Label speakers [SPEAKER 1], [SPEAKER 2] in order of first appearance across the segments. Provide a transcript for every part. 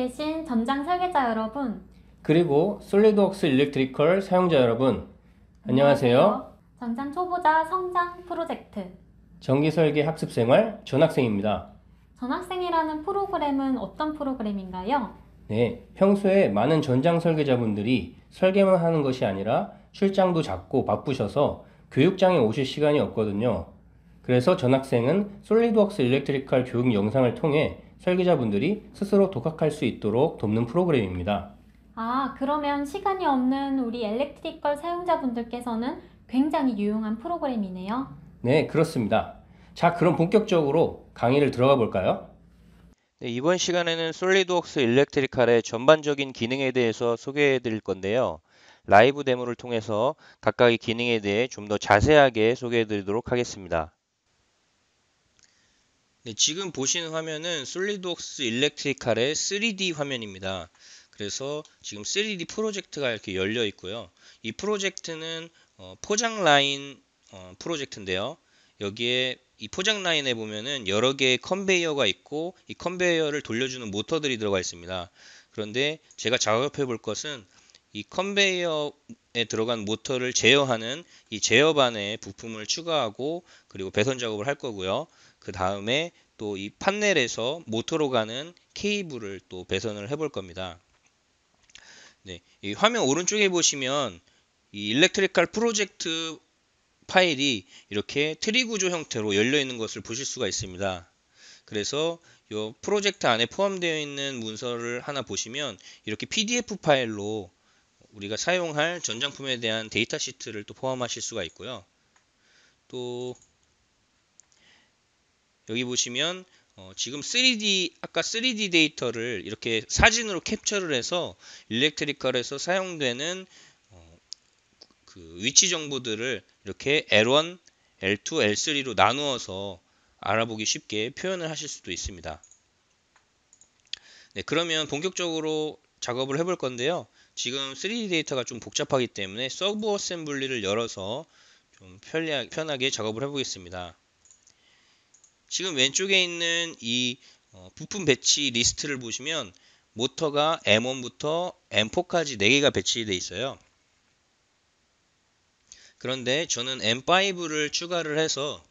[SPEAKER 1] 계신 전장 설계자 여러분.
[SPEAKER 2] 그리고 솔리드웍스 일렉트리컬 사용자 여러분, 안녕하세요.
[SPEAKER 1] 전장 초보자 성장 프로젝트.
[SPEAKER 2] 전기 설계 학습 생활 전학생입니다.
[SPEAKER 1] 전학생이라는 프로그램은 어떤 프로그램인가요?
[SPEAKER 2] 네, 평소에 많은 전장 설계자분들이 설계만 하는 것이 아니라 출장도 잡고 바쁘셔서 교육장에 오실 시간이 없거든요. 그래서 전학생은 솔리드웍스 일렉트리컬 교육 영상을 통해 설계자분들이 스스로 독학할 수 있도록 돕는 프로그램입니다.
[SPEAKER 1] 아, 그러면 시간이 없는 우리 엘렉트리컬 사용자분들께서는 굉장히 유용한 프로그램이네요.
[SPEAKER 2] 네, 그렇습니다. 자, 그럼 본격적으로 강의를 들어가 볼까요?
[SPEAKER 3] 네, 이번 시간에는 솔리드웍스 일렉트리칼의 전반적인 기능에 대해서 소개해 드릴 건데요. 라이브 데모를 통해서 각각의 기능에 대해 좀 더 자세하게 소개해 드리도록 하겠습니다. 네, 지금 보시는 화면은 솔리드웍스 일렉트리칼의 3D 화면입니다. 그래서 지금 3D 프로젝트가 이렇게 열려 있고요. 이 프로젝트는 어, 포장 라인 어, 프로젝트인데요. 여기에 이 포장 라인에 보면은 여러 개의 컨베이어가 있고 이 컨베이어를 돌려주는 모터들이 들어가 있습니다. 그런데 제가 작업해 볼 것은 이 컨베이어에 들어간 모터를 제어하는 이 제어반에 부품을 추가하고 그리고 배선 작업을 할 거고요. 그 다음에 또 이 판넬에서 모터로 가는 케이블을 또 배선을 해볼 겁니다. 네, 이 화면 오른쪽에 보시면 이 Electrical 프로젝트 파일이 이렇게 트리 구조 형태로 열려 있는 것을 보실 수가 있습니다. 그래서 이 프로젝트 안에 포함되어 있는 문서를 하나 보시면 이렇게 PDF 파일로 우리가 사용할 전장품에 대한 데이터 시트를 또 포함하실 수가 있고요. 또 여기 보시면 어, 지금 3D 아까 3D 데이터를 이렇게 사진으로 캡처를 해서 Electrical에서 사용되는 어, 그 위치 정보들을 이렇게 L1, L2, L3로 나누어서 알아보기 쉽게 표현을 하실 수도 있습니다. 네, 그러면 본격적으로 작업을 해볼 건데요. 지금 3D 데이터가 좀 복잡하기 때문에 sub assembly를 열어서 좀 편리하, 편하게 작업을 해보겠습니다. 지금 왼쪽에 있는 이 어, 부품 배치 리스트를 보시면 모터가 M1부터 M4까지 4개가 배치되어 있어요. 그런데 저는 M5를 추가를 해서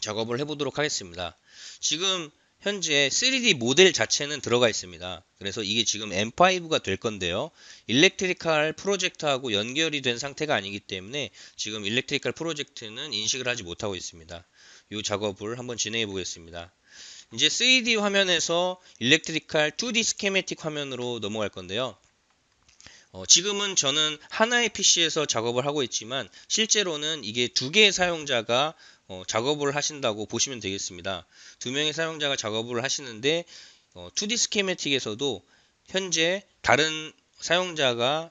[SPEAKER 3] 작업을 해보도록 하겠습니다. 지금 현재 3D 모델 자체는 들어가 있습니다. 그래서 이게 지금 M5가 될 건데요. 일렉트리컬 프로젝트하고 연결이 된 상태가 아니기 때문에 지금 일렉트리컬 프로젝트는 인식을 하지 못하고 있습니다. 이 작업을 한번 진행해 보겠습니다. 이제 3D 화면에서 일렉트리컬 2D 스케메틱 화면으로 넘어갈 건데요. 어, 지금은 저는 하나의 PC에서 작업을 하고 있지만 실제로는 이게 두 개의 사용자가 어, 작업을 하신다고 보시면 되겠습니다. 두 명의 사용자가 작업을 하시는데 어, 2D schematic에서도 현재 다른 사용자가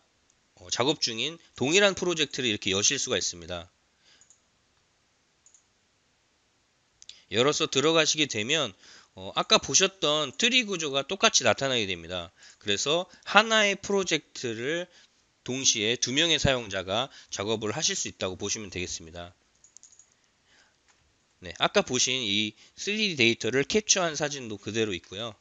[SPEAKER 3] 어, 작업 중인 동일한 프로젝트를 이렇게 여실 수가 있습니다. 열어서 들어가시게 되면 어, 아까 보셨던 트리 구조가 똑같이 나타나게 됩니다. 그래서 하나의 프로젝트를 동시에 두 명의 사용자가 작업을 하실 수 있다고 보시면 되겠습니다. 네, 아까 보신 이 3D 데이터를 캡처한 사진도 그대로 있고요.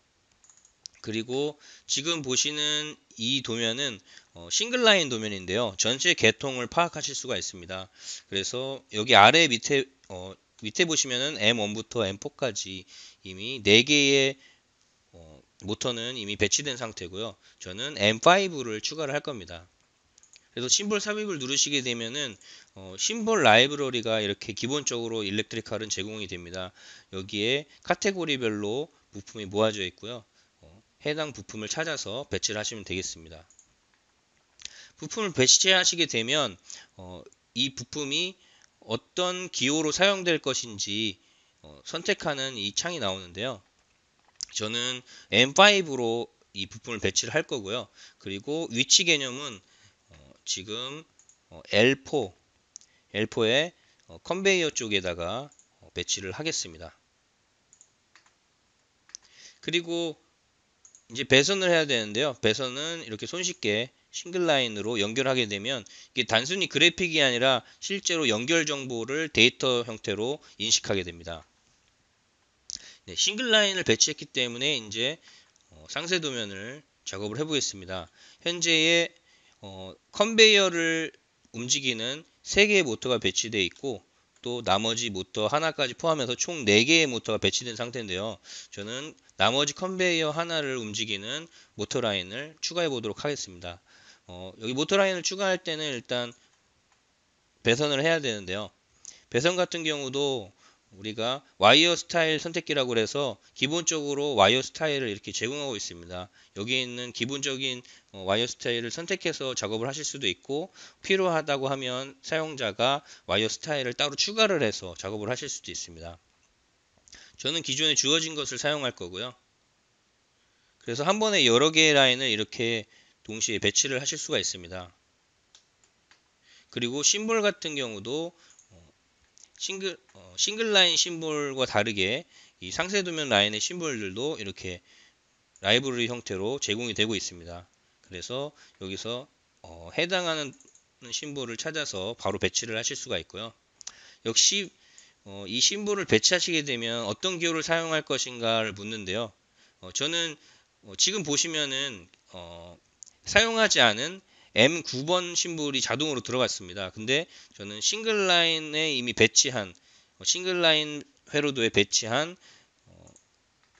[SPEAKER 3] 그리고 지금 보시는 이 도면은 어, 싱글라인 도면인데요. 전체 계통을 파악하실 수가 있습니다. 그래서 여기 아래 밑에 어, 밑에 보시면은 M1부터 M4까지 이미 4개의 어, 모터는 이미 배치된 상태고요. 저는 M5를 추가를 할 겁니다. 그래서 심볼 삽입을 누르시게 되면은 어, 심볼 라이브러리가 이렇게 기본적으로 일렉트리칼은 제공이 됩니다. 여기에 카테고리별로 부품이 모아져 있고요. 어, 해당 부품을 찾아서 배치를 하시면 되겠습니다. 부품을 배치하시게 되면 어, 이 부품이 어떤 기호로 사용될 것인지 어, 선택하는 이 창이 나오는데요. 저는 M5로 이 부품을 배치를 할 거고요. 그리고 위치 개념은 어, 지금 어, L4, L4의 어, 컨베이어 쪽에다가 어, 배치를 하겠습니다. 그리고 이제 배선을 해야 되는데요. 배선은 이렇게 손쉽게 싱글 라인으로 연결하게 되면 이게 단순히 그래픽이 아니라 실제로 연결 정보를 데이터 형태로 인식하게 됩니다. 네, 싱글 라인을 배치했기 때문에 이제 어, 어, 상세 도면을 작업을 해보겠습니다. 현재의 어, 컨베이어를 움직이는 3개의 모터가 배치되어 있고 또 나머지 모터 하나까지 포함해서 총 4개의 모터가 배치된 상태인데요. 저는 나머지 컨베이어 하나를 움직이는 모터 라인을 추가해 보도록 하겠습니다. 어, 여기 모터 라인을 추가할 때는 일단 배선을 해야 되는데요. 배선 같은 경우도 우리가 와이어 스타일 선택기라고 해서 기본적으로 와이어 스타일을 이렇게 제공하고 있습니다. 여기 있는 기본적인 어, 와이어 스타일을 선택해서 작업을 하실 수도 있고 필요하다고 하면 사용자가 와이어 스타일을 따로 추가를 해서 작업을 하실 수도 있습니다. 저는 기존에 주어진 것을 사용할 거고요. 그래서 한 번에 여러 개의 라인을 이렇게 동시에 배치를 하실 수가 있습니다. 그리고 심볼 같은 경우도 싱글, 어, 싱글 라인 심볼과 다르게 이 상세 도면 라인의 심볼들도 이렇게 라이브러리 형태로 제공이 되고 있습니다. 그래서 여기서 어, 해당하는 심볼을 찾아서 바로 배치를 하실 수가 있고요. 역시 어, 이 심볼을 배치하시게 되면 어떤 기호를 사용할 것인가를 묻는데요. 어, 저는 어, 지금 보시면은 어, 사용하지 않은 M9번 심볼이 자동으로 들어갔습니다. 근데 저는 싱글 라인에 이미 배치한 어, 싱글 라인 회로도에 배치한 어,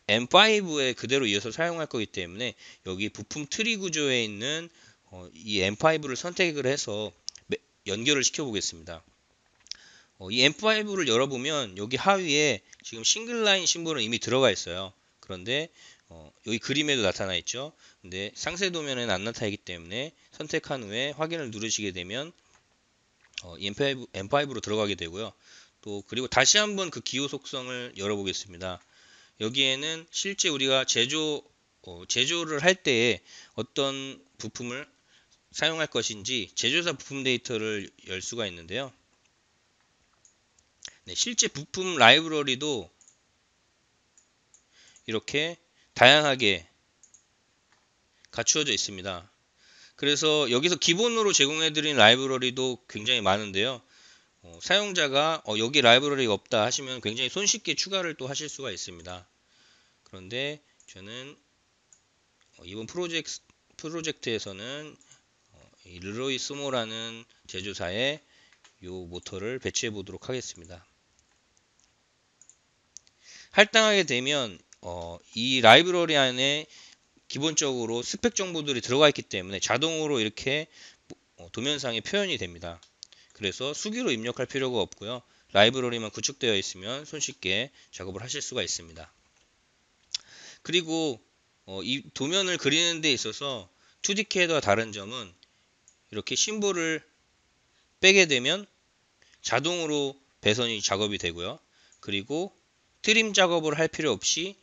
[SPEAKER 3] M5에 그대로 이어서 사용할 거기 때문에 여기 부품 트리 구조에 있는 어, 이 M5를 선택을 해서 연결을 시켜 보겠습니다. 이 M5를 열어보면 여기 하위에 지금 싱글 라인 심볼은 이미 들어가 있어요. 그런데 어, 여기 그림에도 나타나 있죠. 근데 상세 도면에는 안 나타나기 때문에 선택한 후에 확인을 누르시게 되면 어, M5, M5로 들어가게 되고요. 또 그리고 다시 한번 그 기호 속성을 열어보겠습니다. 여기에는 실제 우리가 제조 어, 제조를 할 때에 어떤 부품을 사용할 것인지 제조사 부품 데이터를 열 수가 있는데요. 네, 실제 부품 라이브러리도 이렇게 다양하게 갖추어져 있습니다. 그래서 여기서 기본으로 제공해드린 라이브러리도 굉장히 많은데요. 어, 사용자가 어, 여기 라이브러리가 없다 하시면 굉장히 손쉽게 추가를 또 하실 수가 있습니다. 그런데 저는 어, 이번 프로젝트, 프로젝트에서는 어, 이 르로이 스모라는 제조사의 이 모터를 배치해 보도록 하겠습니다. 할당하게 되면 어, 이 라이브러리 안에 기본적으로 스펙 정보들이 들어가 있기 때문에 자동으로 이렇게 어, 도면상에 표현이 됩니다. 그래서 수기로 입력할 필요가 없고요. 라이브러리만 구축되어 있으면 손쉽게 작업을 하실 수가 있습니다. 그리고 어, 이 도면을 그리는 데 있어서 2D 캐드와 다른 점은 이렇게 심볼을 빼게 되면 자동으로 배선이 작업이 되고요. 그리고 trim 작업을 할 필요 없이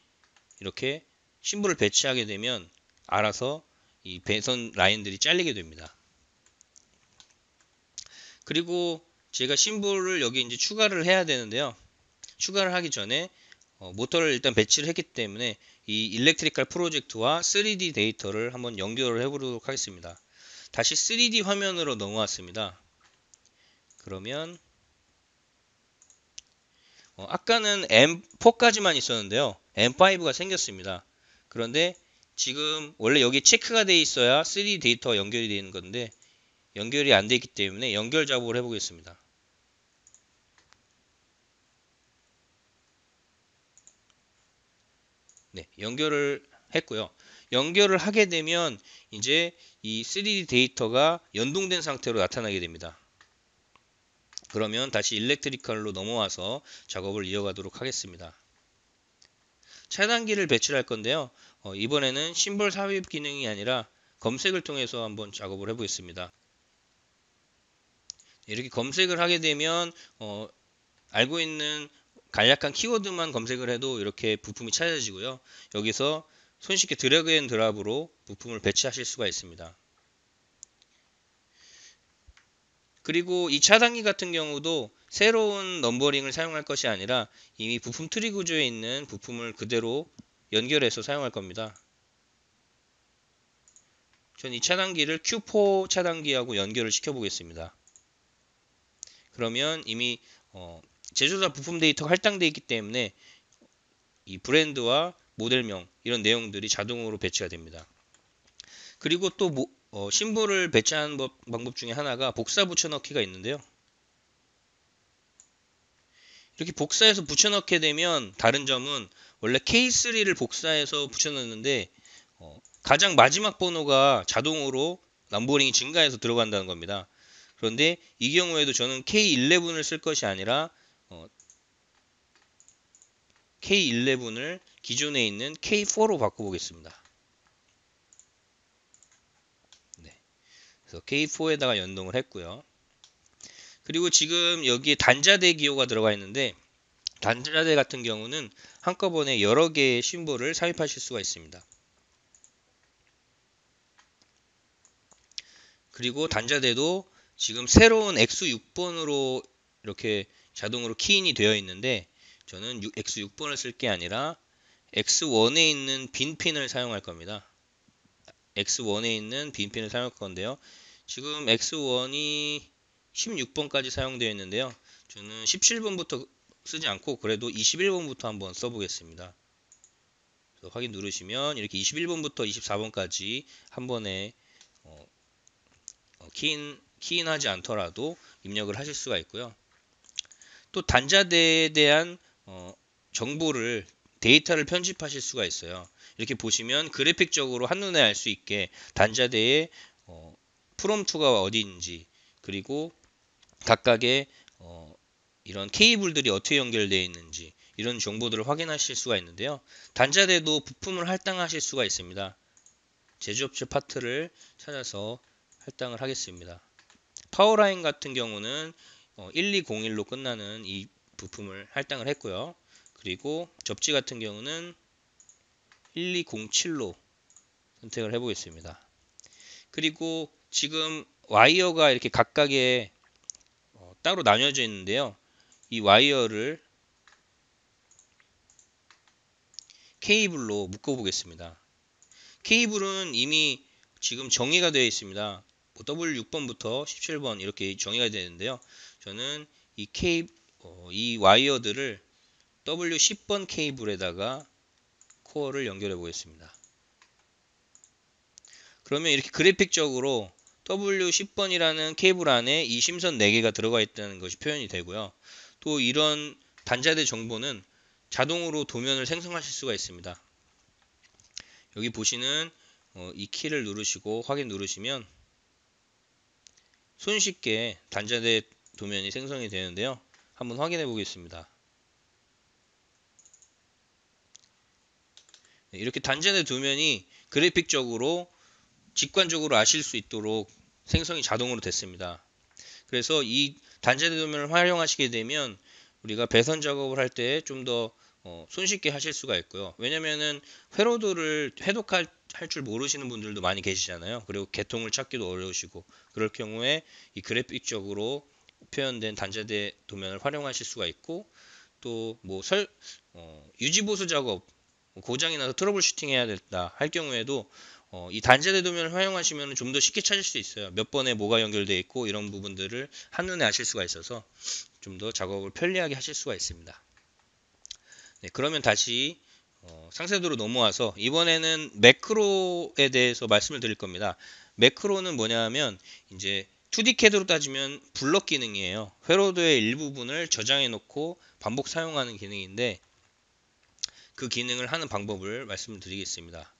[SPEAKER 3] 이렇게 심볼을 배치하게 되면 알아서 이 배선 라인들이 잘리게 됩니다. 그리고 제가 심볼을 여기 이제 추가를 해야 되는데요. 추가를 하기 전에 어, 모터를 일단 배치를 했기 때문에 이 일렉트리컬 프로젝트와 3D 데이터를 한번 연결을 해보도록 하겠습니다. 다시 3D 화면으로 넘어왔습니다. 그러면 어, 아까는 M4까지만 있었는데요. M5가 생겼습니다. 그런데 지금 원래 여기 체크가 돼 있어야 3D 데이터가 연결이 되는 건데 연결이 안 되기 때문에 연결 작업을 해보겠습니다. 네, 연결을 했고요. 연결을 하게 되면 이제 이 3D 데이터가 연동된 상태로 나타나게 됩니다. 그러면 다시 일렉트리컬로 넘어와서 작업을 이어가도록 하겠습니다. 차단기를 배치할 건데요. 어, 이번에는 심볼 삽입 기능이 아니라 검색을 통해서 한번 작업을 해보겠습니다. 이렇게 검색을 하게 되면 어, 알고 있는 간략한 키워드만 검색을 해도 이렇게 부품이 찾아지고요. 여기서 손쉽게 drag and drop으로 부품을 배치하실 수가 있습니다. 그리고 이 차단기 같은 경우도 새로운 numbering을 사용할 것이 아니라 이미 부품 트리 구조에 있는 부품을 그대로 연결해서 사용할 겁니다. 전 이 차단기를 Q4 차단기하고 연결을 시켜 보겠습니다. 그러면 이미 어, 제조사 부품 데이터가 할당되어 있기 때문에 이 브랜드와 모델명 이런 내용들이 자동으로 배치가 됩니다. 그리고 또 모- 어, 심볼을 배치하는 법- 방법 중에 하나가 복사 붙여넣기가 있는데요. 이렇게 복사해서 붙여넣게 되면 다른 점은 원래 K3를 복사해서 붙여넣는데 어, 가장 마지막 번호가 자동으로 남보링이 증가해서 들어간다는 겁니다. 그런데 이 경우에도 저는 K11을 쓸 것이 아니라 어, K11을 기존에 있는 K4로 바꿔보겠습니다. 그래서 K4에다가 연동을 했고요. 그리고 지금 여기에 단자대 기호가 들어가 있는데 단자대 같은 경우는 한꺼번에 여러 개의 심볼을 삽입하실 수가 있습니다. 그리고 단자대도 지금 새로운 X6번으로 이렇게 자동으로 키인이 되어 있는데 저는 X6번을 쓸 게 아니라 X1에 있는 빈 핀을 사용할 겁니다. X1에 있는 빈 핀을 사용할 건데요. 지금 X1이 16번까지 사용되어 있는데요. 저는 17번부터 쓰지 않고 그래도 21번부터 한번 써보겠습니다. 확인 누르시면 이렇게 21번부터 24번까지 한 번에 어, 어, 키인, 키인하지 않더라도 입력을 하실 수가 있고요. 또 단자대에 대한 어, 정보를 데이터를 편집하실 수가 있어요. 이렇게 보시면 그래픽적으로 한눈에 알 수 있게 단자대의 어, 프롬프가 어디인지 그리고 각각의 어, 이런 케이블들이 어떻게 연결되어 있는지 이런 정보들을 확인하실 수가 있는데요. 단자대도 부품을 할당하실 수가 있습니다. 제조업체 파트를 찾아서 할당을 하겠습니다. 파워라인 같은 경우는 어, 1201로 끝나는 이 부품을 할당을 했고요. 그리고 접지 같은 경우는 1207로 선택을 해보겠습니다. 그리고 지금 와이어가 이렇게 각각의 어, 따로 나뉘어져 있는데요. 이 와이어를 케이블로 묶어 보겠습니다. 케이블은 이미 지금 정의가 되어 있습니다. 뭐 W6번부터 17번 이렇게 정의가 되는데요. 저는 이 케이 어, 이 와이어들을 W10번 케이블에다가 코어를 연결해 보겠습니다. 그러면 이렇게 그래픽적으로 W10번이라는 케이블 안에 이 심선 4개가 들어가 있다는 것이 표현이 되고요. 또 이런 단자대 정보는 자동으로 도면을 생성하실 수가 있습니다. 여기 보시는 어, 이 키를 누르시고 확인 누르시면 손쉽게 단자대 도면이 생성이 되는데요. 한번 확인해 보겠습니다. 이렇게 단자대 도면이 그래픽적으로 직관적으로 아실 수 있도록 생성이 자동으로 됐습니다. 그래서 이 단자대 도면을 활용하시게 되면 우리가 배선 작업을 할 때 좀더 어, 손쉽게 하실 수가 있고요. 왜냐면은 회로도를 해독할 할줄 모르시는 분들도 많이 계시잖아요. 그리고 계통을 찾기도 어려우시고 그럴 경우에 이 그래픽적으로 표현된 단자대 도면을 활용하실 수가 있고 또 뭐 설 어, 유지 보수 작업 뭐 고장이 나서 troubleshooting 해야 됐다 할 경우에도 어, 이 단자대 도면을 활용하시면 좀 더 쉽게 찾을 수 있어요. 몇 번에 뭐가 연결되어 있고 이런 부분들을 한눈에 아실 수가 있어서 좀 더 작업을 편리하게 하실 수가 있습니다. 네, 그러면 다시 어, 상세도로 넘어와서 이번에는 매크로에 대해서 말씀을 드릴 겁니다. 매크로는 뭐냐 하면 이제 2D 캐드로 따지면 블럭 기능이에요. 회로도의 일부분을 저장해 놓고 반복 사용하는 기능인데 그 기능을 하는 방법을 말씀을 드리겠습니다.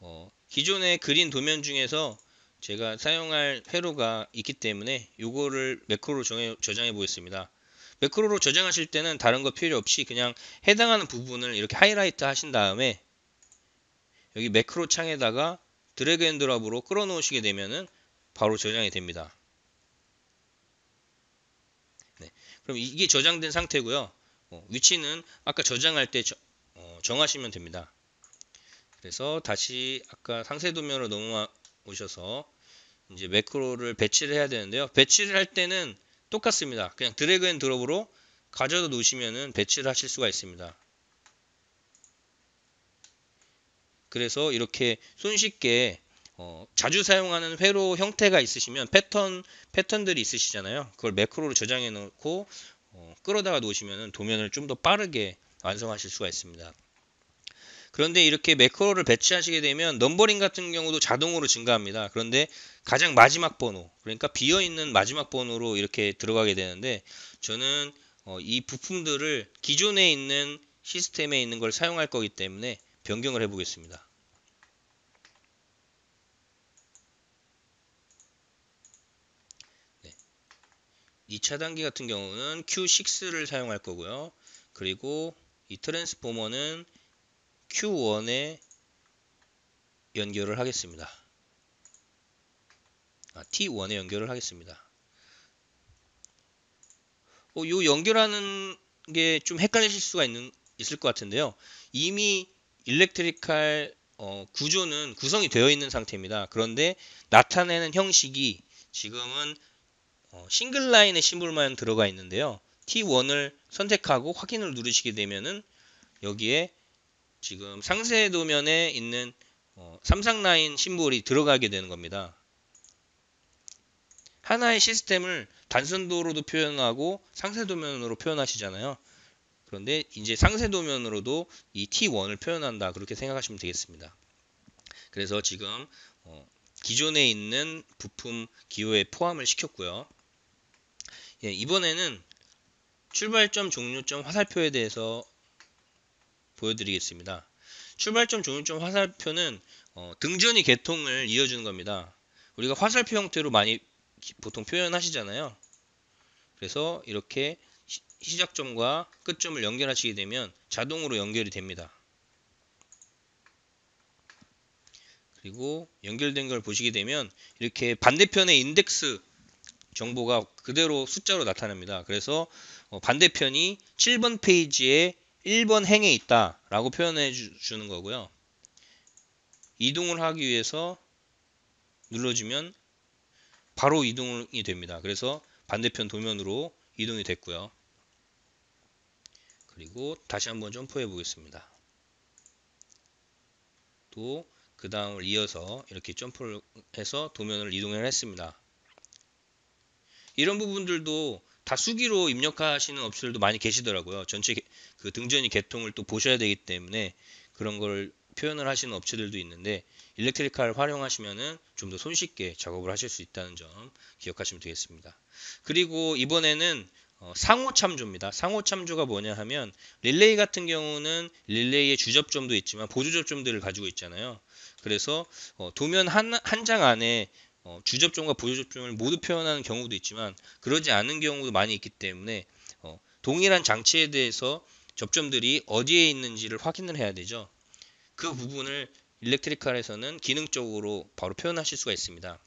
[SPEAKER 3] 어, 기존에 그린 도면 중에서 제가 사용할 회로가 있기 때문에 이거를 매크로로 저장해 보겠습니다. 매크로로 저장하실 때는 다른 거 필요 없이 그냥 해당하는 부분을 이렇게 하이라이트 하신 다음에 여기 매크로 창에다가 drag and drop으로 끌어 놓으시게 되면은 바로 저장이 됩니다. 네, 그럼 이게 저장된 상태고요. 어, 위치는 아까 저장할 때 저, 어, 정하시면 됩니다. 그래서 다시 아까 상세 도면으로 넘어오셔서 이제 매크로를 배치를 해야 되는데요. 배치를 할 때는 똑같습니다. 그냥 drag and drop으로 가져다 놓으시면은 배치를 하실 수가 있습니다. 그래서 이렇게 손쉽게 어, 자주 사용하는 회로 형태가 있으시면 패턴 패턴들이 있으시잖아요. 그걸 매크로로 저장해 놓고 어, 끌어다가 놓으시면 도면을 좀 더 빠르게 완성하실 수가 있습니다. 그런데 이렇게 매크로를 배치하시게 되면 넘버링 같은 경우도 자동으로 증가합니다. 그런데 가장 마지막 번호, 그러니까 비어 있는 마지막 번호로 이렇게 들어가게 되는데 저는 어, 이 부품들을 기존에 있는 시스템에 있는 걸 사용할 거기 때문에 변경을 해 보겠습니다. 네. 이 차단기 같은 경우는 Q6를 사용할 거고요. 그리고 이 트랜스포머는 Q1에 연결을 하겠습니다. 아, T1에 연결을 하겠습니다. 어, 요 연결하는 게 좀 헷갈리실 수가 있는, 있을 것 같은데요. 이미 일렉트리칼 어, 구조는 구성이 되어 있는 상태입니다. 그런데 나타내는 형식이 지금은 어, 싱글 라인의 심볼만 들어가 있는데요. T1을 선택하고 확인을 누르시게 되면은 여기에 지금 상세 도면에 있는 어, 삼상 라인 심볼이 들어가게 되는 겁니다. 하나의 시스템을 단선도로도 표현하고 상세 도면으로 표현하시잖아요. 그런데 이제 상세 도면으로도 이 T1을 표현한다 그렇게 생각하시면 되겠습니다. 그래서 지금 어, 기존에 있는 부품 기호에 포함을 시켰고요. 예, 이번에는 출발점, 종료점, 화살표에 대해서 보여드리겠습니다. 출발점, 종료점, 화살표는 어, 등전이 개통을 이어주는 겁니다. 우리가 화살표 형태로 많이 보통 표현하시잖아요. 그래서 이렇게 시작점과 끝점을 연결하시게 되면 자동으로 연결이 됩니다. 그리고 연결된 걸 보시게 되면 이렇게 반대편의 인덱스 정보가 그대로 숫자로 나타납니다. 그래서 어, 반대편이 7번 페이지에 1번 행에 있다 라고 표현해 주, 는 거고요. 이동을 하기 위해서 눌러주면 바로 이동이 됩니다. 그래서 반대편 도면으로 이동이 됐고요. 그리고 다시 한번 점프해 보겠습니다. 또 그 다음을 이어서 이렇게 점프를 해서 도면을 이동을 했습니다. 이런 부분들도 다 수기로 입력하시는 업체들도 많이 계시더라고요. 전체 그 등전이 개통을 또 보셔야 되기 때문에 그런 걸 표현을 하시는 업체들도 있는데 일렉트리칼 활용하시면은 좀 더 손쉽게 작업을 하실 수 있다는 점 기억하시면 되겠습니다. 그리고 이번에는 어, 상호 참조입니다. 상호 참조가 뭐냐 하면 릴레이 같은 경우는 릴레이의 주접점도 있지만 보조 접점들을 가지고 있잖아요. 그래서 어, 도면 한 한 장 안에 어, 주접점과 보조 접점을 모두 표현하는 경우도 있지만 그러지 않은 경우도 많이 있기 때문에 어, 동일한 장치에 대해서 접점들이 어디에 있는지를 확인을 해야 되죠. 그 부분을 일렉트리칼에서는 기능적으로 바로 표현하실 수가 있습니다.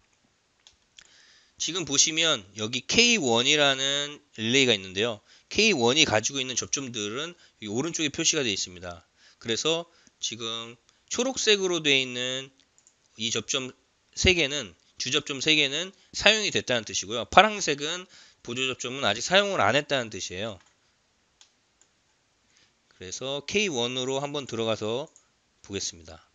[SPEAKER 3] 지금 보시면 여기 K1이라는 릴레이가 있는데요. K1이 가지고 있는 접점들은 오른쪽에 표시가 되어 있습니다. 그래서 지금 초록색으로 되어 있는 이 접점 3개는 주접점 3개는 사용이 됐다는 뜻이고요. 파란색은 보조 접점은 아직 사용을 안 했다는 뜻이에요. 그래서 K1으로 한번 들어가서 보겠습니다.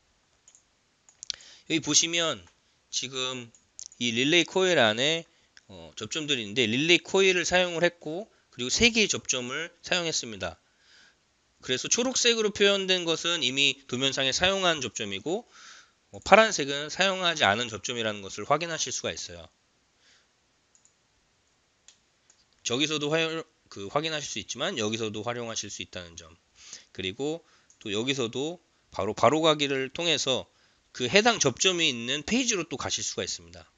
[SPEAKER 3] 여기 보시면 지금 이 릴레이 코일 안에 어, 접점들이 있는데 릴레이 코일을 사용을 했고 그리고 3개의 접점을 사용했습니다. 그래서 초록색으로 표현된 것은 이미 도면상에 사용한 접점이고 어, 파란색은 사용하지 않은 접점이라는 것을 확인하실 수가 있어요. 저기서도 화, 그 확인하실 수 있지만 여기서도 활용하실 수 있다는 점 그리고 또 여기서도 바로 바로가기를 통해서 그 해당 접점이 있는 페이지로 또 가실 수가 있습니다.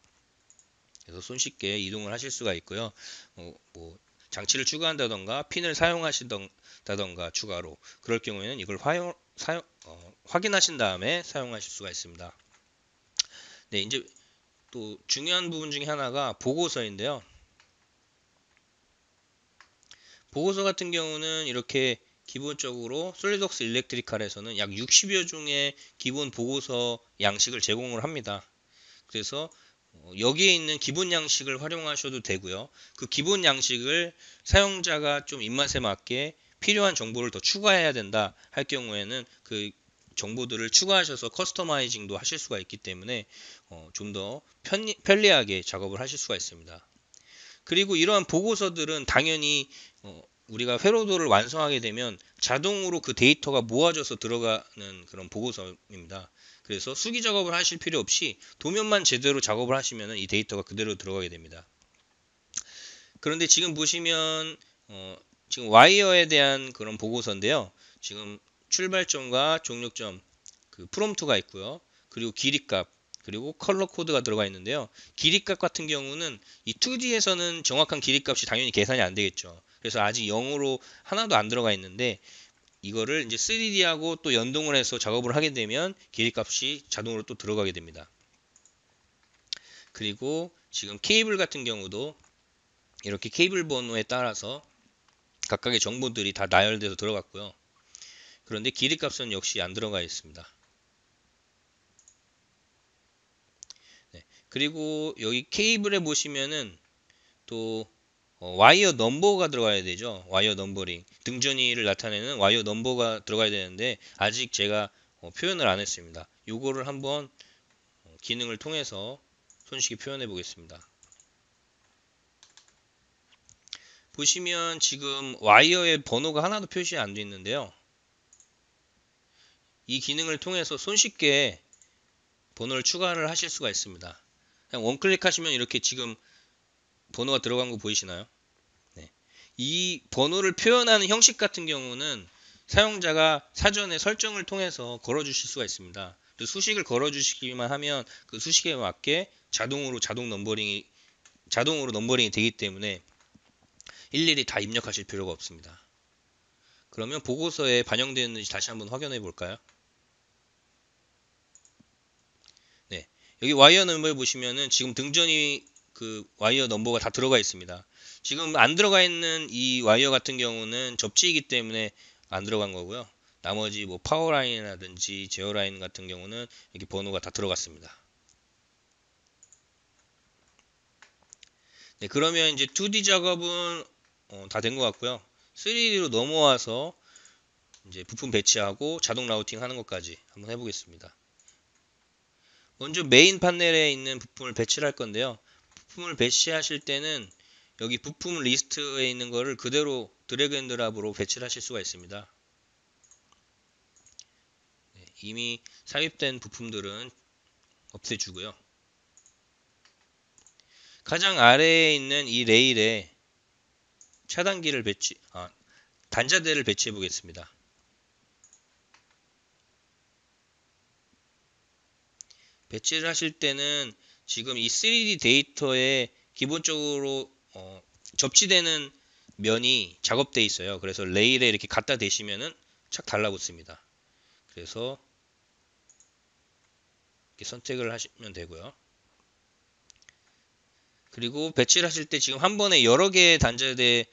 [SPEAKER 3] 그래서 손쉽게 이동을 하실 수가 있고요. 어, 뭐 장치를 추가한다던가 핀을 사용하시던가 추가로 그럴 경우에는 이걸 화용, 사용, 어, 확인하신 다음에 사용하실 수가 있습니다. 네, 이제 또 중요한 부분 중에 하나가 보고서인데요. 보고서 같은 경우는 이렇게 기본적으로 솔리덕스 일렉트리칼에서는 약 60여 종의 기본 보고서 양식을 제공을 합니다. 그래서 어, 여기에 있는 기본 양식을 활용하셔도 되고요. 그 기본 양식을 사용자가 좀 입맛에 맞게 필요한 정보를 더 추가해야 된다 할 경우에는 그 정보들을 추가하셔서 커스터마이징도 하실 수가 있기 때문에 어, 좀더 편리 하게 작업을 하실 수가 있습니다. 그리고 이러한 보고서들은 당연히 어, 우리가 회로도를 완성하게 되면 자동으로 그 데이터가 모아져서 들어가는 그런 보고서입니다. 그래서 수기 작업을 하실 필요 없이 도면만 제대로 작업을 하시면 이 데이터가 그대로 들어가게 됩니다. 그런데 지금 보시면 어, 지금 와이어에 대한 그런 보고서인데요. 지금 출발점과 종료점 그 프롬프트가 있고요. 그리고 길이값 그리고 컬러 코드가 들어가 있는데요. 길이값 같은 경우는 이 2D에서는 정확한 길이값이 당연히 계산이 안 되겠죠. 그래서 아직 0으로 하나도 안 들어가 있는데 이거를 이제 3D하고 또 연동을 해서 작업을 하게 되면 길이값이 자동으로 또 들어가게 됩니다. 그리고 지금 케이블 같은 경우도 이렇게 케이블 번호에 따라서 각각의 정보들이 다 나열돼서 들어갔고요. 그런데 길이 값은 역시 안 들어가 있습니다. 네, 그리고 여기 케이블에 보시면은 또 어, 와이어 넘버가 들어가야 되죠. 와이어 numbering. 등전위를 나타내는 와이어 넘버가 들어가야 되는데 아직 제가 어, 표현을 안 했습니다. 요거를 한번 어, 기능을 통해서 손쉽게 표현해 보겠습니다. 보시면 지금 와이어의 번호가 하나도 표시 안 돼 있는데요. 이 기능을 통해서 손쉽게 번호를 추가를 하실 수가 있습니다. 그냥 one click 하시면 이렇게 지금 번호가 들어간 거 보이시나요? 네. 이 번호를 표현하는 형식 같은 경우는 사용자가 사전에 설정을 통해서 걸어주실 수가 있습니다. 그 수식을 걸어주시기만 하면 그 수식에 맞게 자동으로 자동 numbering이 자동으로 numbering이 되기 때문에 일일이 다 입력하실 필요가 없습니다. 그러면 보고서에 반영되어 있는지 다시 한번 확인해 볼까요? 네. 여기 와이어 넘버에 보시면은 지금 등전위 그 와이어 넘버가 다 들어가 있습니다. 지금 안 들어가 있는 이 와이어 같은 경우는 접지이기 때문에 안 들어간 거고요. 나머지 뭐 파워라인이라든지 제어라인 같은 경우는 이렇게 번호가 다 들어갔습니다. 네, 그러면 이제 2D 작업은 어, 다된 것 같고요. 3D로 넘어와서 이제 부품 배치하고 자동 routing 하는 것까지 한번 해보겠습니다. 먼저 메인 판넬에 있는 부품을 배치를 할 건데요. 부품을 배치하실 때는 여기 부품 리스트에 있는 거를 그대로 drag and drop으로 배치를 하실 수가 있습니다. 네, 이미 삽입된 부품들은 없애주고요. 가장 아래에 있는 이 레일에 차단기를 배치, 아, 단자대를 배치해 보겠습니다. 배치를 하실 때는 지금 이 3D 데이터에 기본적으로 어, 접지되는 면이 작업되어 있어요. 그래서 레일에 이렇게 갖다 대시면은 착 달라붙습니다. 그래서 이렇게 선택을 하시면 되고요. 그리고 배치를 하실 때 지금 한 번에 여러 개의 단자대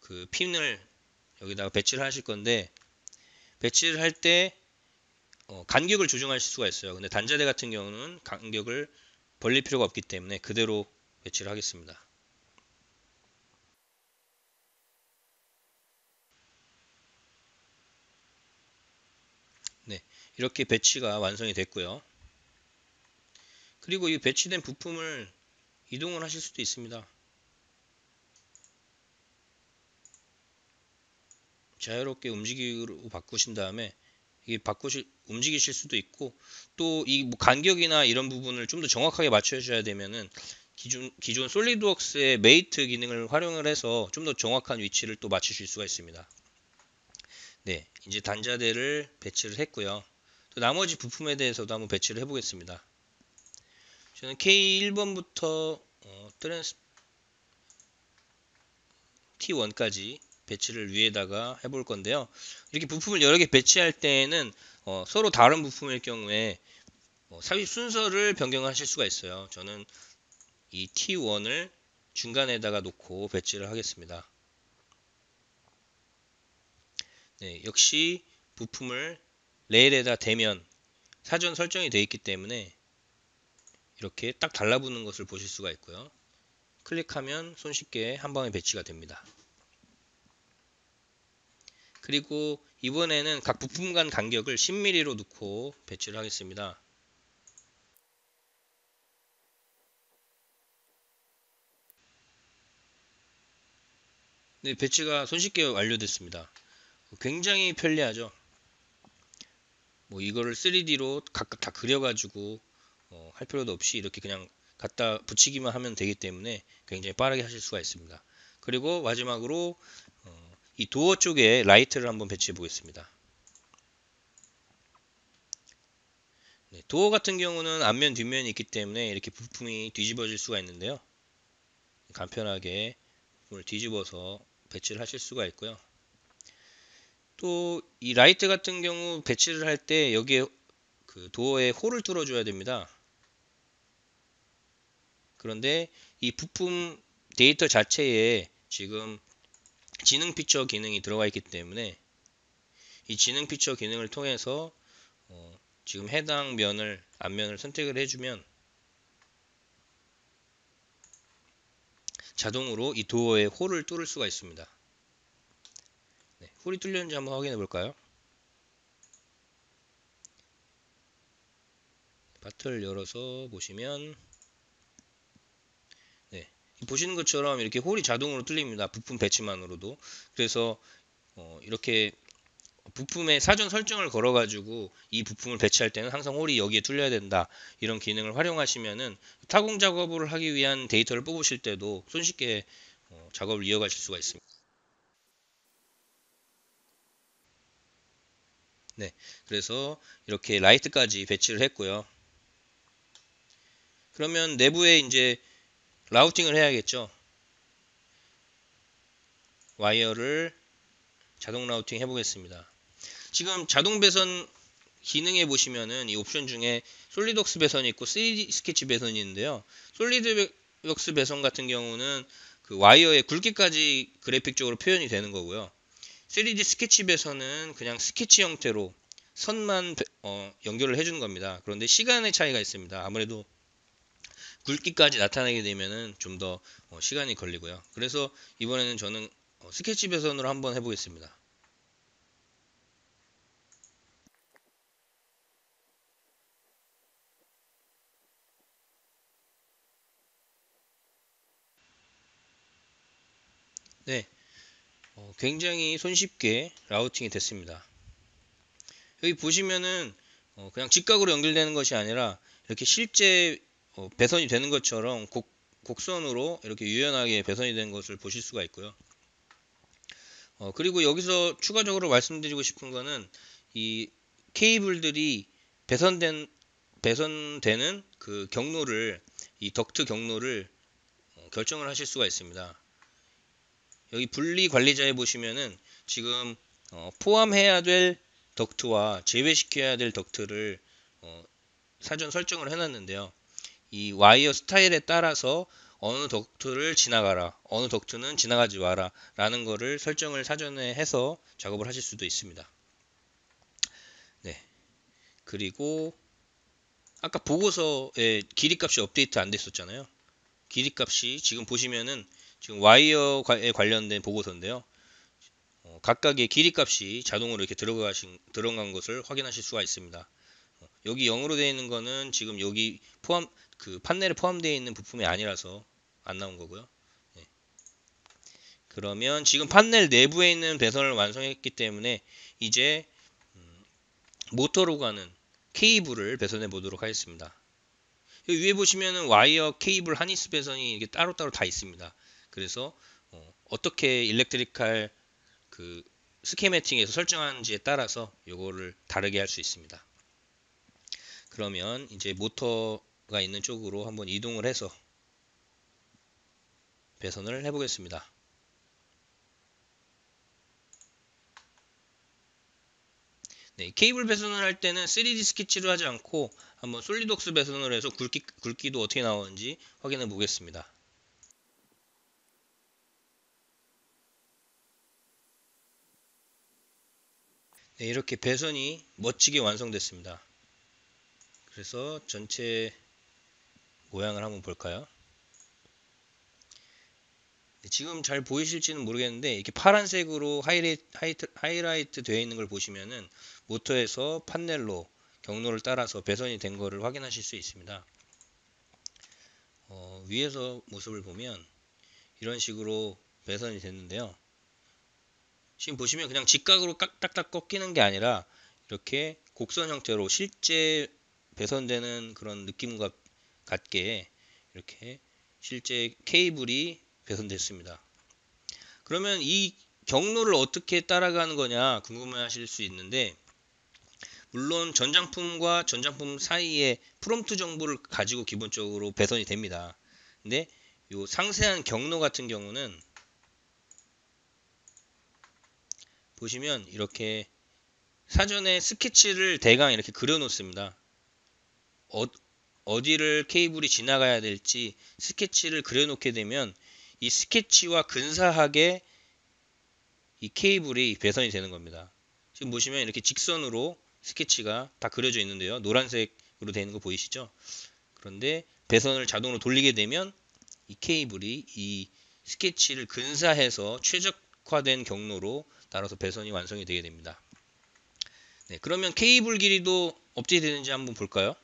[SPEAKER 3] 그 핀을 여기다가 배치를 하실 건데 배치를 할때 어, 간격을 조정하실 수가 있어요. 근데 단자대 같은 경우는 간격을 벌릴 필요가 없기 때문에 그대로 배치를 하겠습니다. 네, 이렇게 배치가 완성이 됐고요. 그리고 이 배치된 부품을 이동을 하실 수도 있습니다. 자유롭게 움직이기로 바꾸신 다음에 이게 바꾸실 움직이실 수도 있고 또이 뭐 간격이나 이런 부분을 좀 더 정확하게 맞춰 주셔야 되면은 기존 기존 SOLIDWORKS의 mate 기능을 활용을 해서 좀 더 정확한 위치를 또 맞추실 수가 있습니다. 네, 이제 단자대를 배치를 했고요. 또 나머지 부품에 대해서도 한번 배치를 해보겠습니다. 저는 K1번부터 어, 트랜스 T1까지 배치를 위에다가 해볼 건데요. 이렇게 부품을 여러 개 배치할 때에는 어, 서로 다른 부품일 경우에 어, 삽입 순서를 변경하실 수가 있어요. 저는 이 T1을 중간에다가 놓고 배치를 하겠습니다. 네, 역시 부품을 레일에다 대면 사전 설정이 되어 있기 때문에 이렇게 딱 달라붙는 것을 보실 수가 있고요. 클릭하면 손쉽게 한 방에 배치가 됩니다. 그리고 이번에는 각 부품 간 간격을 10mm로 놓고 배치를 하겠습니다. 네, 배치가 손쉽게 완료됐습니다. 굉장히 편리하죠. 뭐 이거를 3D로 각각 다 그려가지고 어, 할 필요도 없이 이렇게 그냥 갖다 붙이기만 하면 되기 때문에 굉장히 빠르게 하실 수가 있습니다. 그리고 마지막으로 어, 이 도어 쪽에 라이트를 한번 배치해 보겠습니다. 네, 도어 같은 경우는 앞면 뒷면이 있기 때문에 이렇게 부품이 뒤집어질 수가 있는데요. 간편하게 부품을 뒤집어서 배치를 하실 수가 있고요. 또 이 라이트 같은 경우 배치를 할 때 여기에 그 도어에 hole을 뚫어 줘야 됩니다. 그런데 이 부품 데이터 자체에 지금 지능 피처 기능이 들어가 있기 때문에 이 지능 피처 기능을 통해서 어, 지금 해당 면을 앞면을 선택을 해주면 자동으로 이 도어에 홀을 뚫을 수가 있습니다. 네, 홀이 뚫렸는지 한번 확인해 볼까요? 바트를 열어서 보시면 네, 보시는 것처럼 이렇게 홀이 자동으로 뚫립니다. 부품 배치만으로도. 그래서 어, 이렇게 부품에 사전 설정을 걸어 가지고 이 부품을 배치할 때는 항상 홀이 여기에 뚫려야 된다 이런 기능을 활용하시면은 타공 작업을 하기 위한 데이터를 뽑으실 때도 손쉽게 어, 작업을 이어가실 수가 있습니다. 네, 그래서 이렇게 라이트까지 배치를 했고요. 그러면 내부에 이제 routing을 해야겠죠. 와이어를 자동 routing 해보겠습니다. 지금 자동 배선 기능에 보시면은 이 옵션 중에 SOLIDWORKS 배선이 있고 3D 스케치 배선이 있는데요. SOLIDWORKS 배선 같은 경우는 그 와이어의 굵기까지 그래픽적으로 표현이 되는 거고요. 3D 스케치 배선은 그냥 스케치 형태로 선만 배- 어, 연결을 해주는 겁니다. 그런데 시간의 차이가 있습니다. 아무래도 굵기까지 나타내게 되면은 좀더 어, 시간이 걸리고요. 그래서 이번에는 저는 어, 스케치 배선으로 한번 해보겠습니다. 네, 어, 굉장히 손쉽게 라우팅이 됐습니다. 여기 보시면은 어, 그냥 직각으로 연결되는 것이 아니라 이렇게 실제 어, 배선이 되는 것처럼 곡, 곡선으로 이렇게 유연하게 배선이 된 것을 보실 수가 있고요. 어, 그리고 여기서 추가적으로 말씀드리고 싶은 거는 이 케이블들이 배선된 배선되는 그 경로를 이 덕트 경로를 어, 결정을 하실 수가 있습니다. 여기 분리 관리자에 보시면은 지금 어, 포함해야 될 덕트와 제외시켜야 될 덕트를 어, 사전 설정을 해놨는데요. 이 와이어 스타일에 따라서 어느 덕트를 지나가라, 어느 덕트는 지나가지 마라 라는 거를 설정을 사전에 해서 작업을 하실 수도 있습니다. 네. 그리고 아까 보고서에 길이 값이 업데이트 안 됐었잖아요. 길이 값이 지금 보시면은 지금 와이어에 관련된 보고서인데요. 어, 각각의 길이 값이 자동으로 이렇게 들어가신 들어간 것을 확인하실 수가 있습니다. 어, 여기 0으로 되어 있는 거는 지금 여기 포함 그 판넬에 포함되어 있는 부품이 아니라서 안 나온 거고요. 네. 그러면 지금 판넬 내부에 있는 배선을 완성했기 때문에 이제 음, 모터로 가는 케이블을 배선해 보도록 하겠습니다. 여기 위에 보시면은 와이어 케이블 하니스 배선이 이게 따로따로 다 있습니다. 그래서 어, 어떻게 일렉트리칼 그 스케매팅에서 설정하는지에 따라서 요거를 다르게 할 수 있습니다. 그러면 이제 모터 가 있는 쪽으로 한번 이동을 해서 배선을 해보겠습니다. 네, 케이블 배선을 할 때는 3D 스케치를 하지 않고 한번 솔리드웍스 배선을 해서 굵기, 굵기도 어떻게 나오는지 확인해 보겠습니다. 네, 이렇게 배선이 멋지게 완성됐습니다. 그래서 전체 모양을 한번 볼까요? 네, 지금 잘 보이실지는 모르겠는데 이렇게 파란색으로 하이라이트, 하이트, 하이라이트 되어 있는 걸 보시면은 모터에서 판넬로 경로를 따라서 배선이 된 거를 확인하실 수 있습니다. 어, 위에서 모습을 보면 이런 식으로 배선이 됐는데요. 지금 보시면 그냥 직각으로 깍- 딱딱 꺾이는 게 아니라 이렇게 곡선 형태로 실제 배선되는 그런 느낌과 같게 이렇게 실제 케이블이 배선됐습니다. 그러면 이 경로를 어떻게 따라가는 거냐 궁금해 하실 수 있는데 물론 전장품과 전장품 사이에 프롬프트 정보를 가지고 기본적으로 배선이 됩니다. 근데 요 상세한 경로 같은 경우는 보시면 이렇게 사전에 스케치를 대강 이렇게 그려 놓습니다. 어, 어디를 케이블이 지나가야 될지 스케치를 그려 놓게 되면 이 스케치와 근사하게 이 케이블이 배선이 되는 겁니다. 지금 보시면 이렇게 직선으로 스케치가 다 그려져 있는데요. 노란색으로 되어 있는 거 보이시죠? 그런데 배선을 자동으로 돌리게 되면 이 케이블이 이 스케치를 근사해서 최적화된 경로로 따라서 배선이 완성이 되게 됩니다. 네, 그러면 케이블 길이도 어떻게 되는지 한번 볼까요?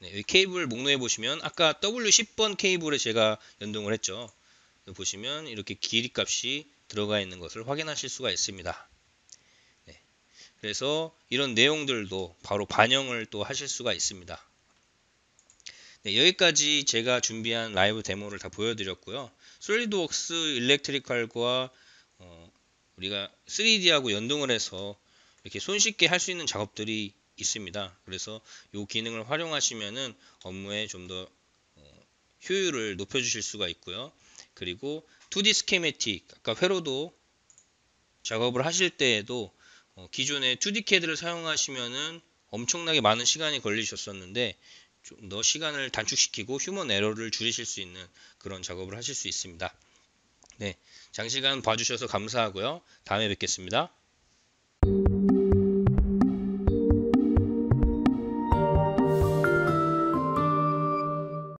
[SPEAKER 3] 네, 여기 케이블 목록에 보시면 아까 W10번 케이블에 제가 연동을 했죠. 보시면 이렇게 길이 값이 들어가 있는 것을 확인하실 수가 있습니다. 네, 그래서 이런 내용들도 바로 반영을 또 하실 수가 있습니다. 네, 여기까지 제가 준비한 라이브 데모를 다 보여드렸고요. 솔리드웍스 일렉트리컬과 어, 우리가 3D하고 연동을 해서 이렇게 손쉽게 할 수 있는 작업들이 있습니다. 그래서 이 기능을 활용하시면은 업무에 좀더 어, 효율을 높여주실 수가 있고요. 그리고 2D 스케매틱, 아까 회로도 작업을 하실 때에도 어, 기존의 2D CAD를 사용하시면은 엄청나게 많은 시간이 걸리셨었는데 좀 더 시간을 단축시키고 휴먼 에러를 줄이실 수 있는 그런 작업을 하실 수 있습니다. 네, 장시간 봐주셔서 감사하고요. 다음에 뵙겠습니다.